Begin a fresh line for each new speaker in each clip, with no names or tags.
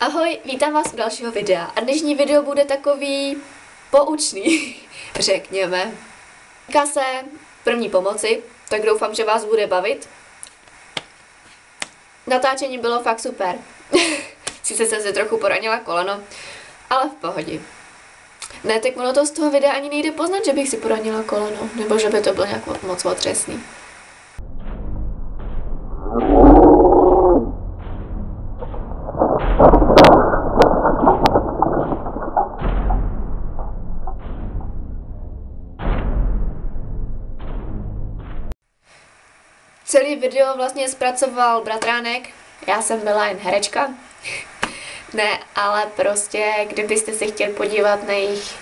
Ahoj, vítám vás u dalšího videa a dnešní video bude takový poučný, řekněme. Týká se první pomoci, tak doufám, že vás bude bavit. Natáčení bylo fakt super. Sice jsem se trochu poranila koleno, ale v pohodě. Ne, tak ono to z toho videa ani nejde poznat, že bych si poranila koleno, nebo že by to bylo nějak moc otřesný. Celý video vlastně zpracoval bratránek, já jsem byla jen herečka. ne, ale prostě, kdybyste se chtěli podívat na jejich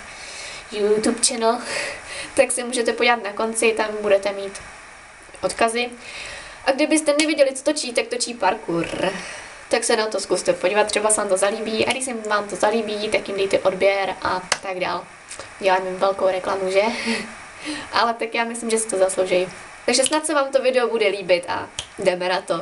YouTube channel, tak se můžete podívat na konci, tam budete mít odkazy. A kdybyste neviděli, co točí, tak točí parkour. Tak se na to zkuste podívat, třeba se vám to zalíbí a když se vám to zalíbí, tak jim dejte odběr a tak dál. Dělám jim velkou reklamu, že? Ale tak já myslím, že si to zaslouží. Takže snad se vám to video bude líbit a jdeme na to.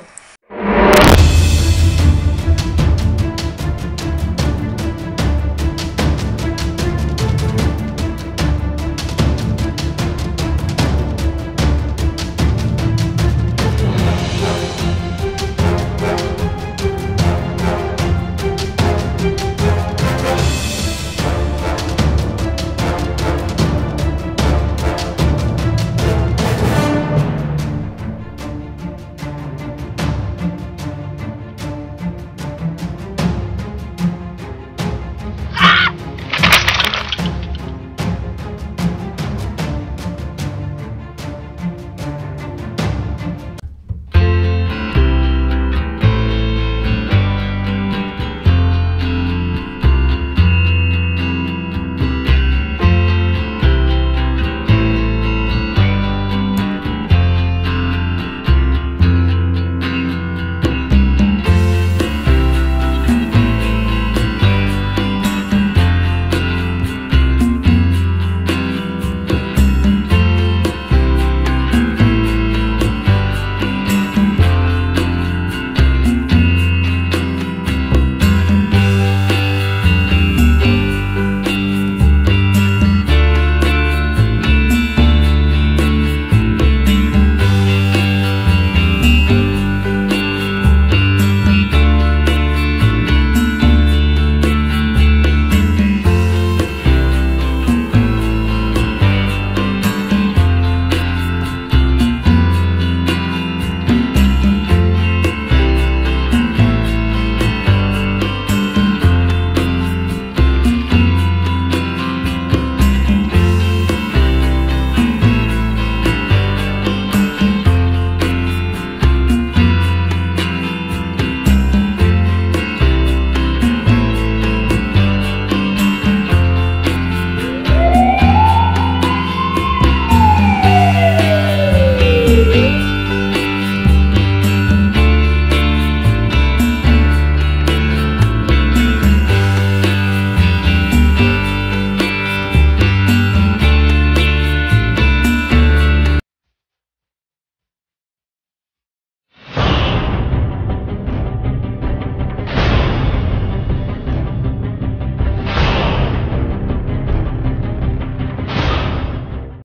Thank you.